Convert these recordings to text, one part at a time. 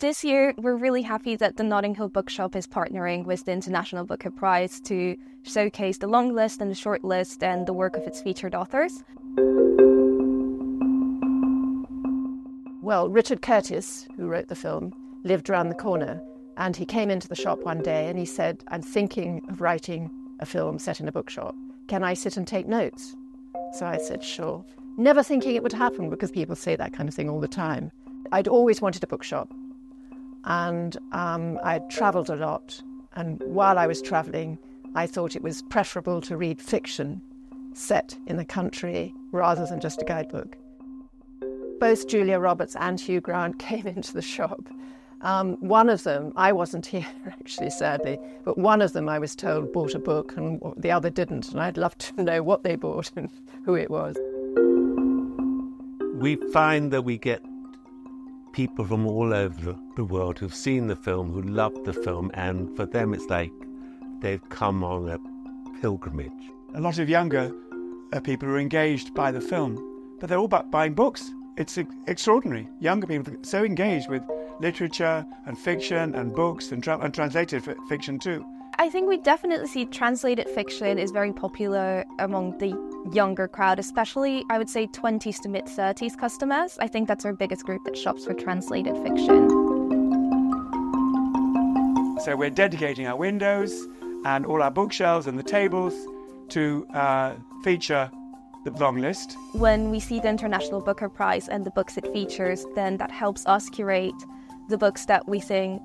this year, we're really happy that the Notting Hill Bookshop is partnering with the International Booker Prize to showcase the long list and the short list and the work of its featured authors. Well, Richard Curtis, who wrote the film, lived around the corner, and he came into the shop one day and he said, I'm thinking of writing a film set in a bookshop. Can I sit and take notes? So I said, Sure. Never thinking it would happen because people say that kind of thing all the time. I'd always wanted a bookshop, and um, I'd travelled a lot. And while I was travelling, I thought it was preferable to read fiction set in the country rather than just a guidebook. Both Julia Roberts and Hugh Grant came into the shop. Um, one of them, I wasn't here actually, sadly, but one of them I was told bought a book and the other didn't. And I'd love to know what they bought and who it was. We find that we get people from all over the world who've seen the film, who love the film, and for them it's like they've come on a pilgrimage. A lot of younger uh, people are engaged by the film, but they're all about buying books. It's extraordinary. Younger people are so engaged with literature and fiction and books and, tra- and translated f- fiction too. I think we definitely see translated fiction is very popular among the younger crowd, especially I would say 20s to mid 30s customers. I think that's our biggest group that shops for translated fiction. So we're dedicating our windows and all our bookshelves and the tables to uh, feature the long list. When we see the International Booker Prize and the books it features, then that helps us curate the books that we think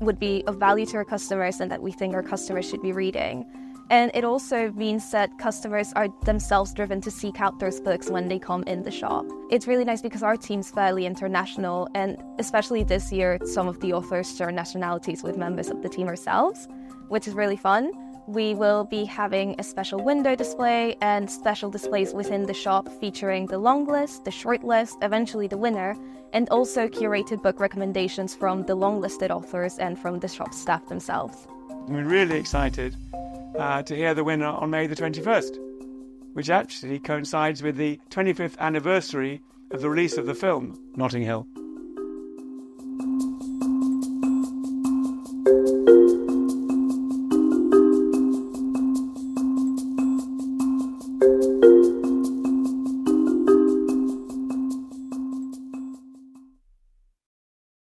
would be of value to our customers and that we think our customers should be reading. And it also means that customers are themselves driven to seek out those books when they come in the shop. It's really nice because our team's fairly international, and especially this year, some of the authors share nationalities with members of the team ourselves, which is really fun. We will be having a special window display and special displays within the shop featuring the long list, the short list, eventually the winner, and also curated book recommendations from the long listed authors and from the shop staff themselves. We're really excited uh, to hear the winner on May the 21st, which actually coincides with the 25th anniversary of the release of the film Notting Hill.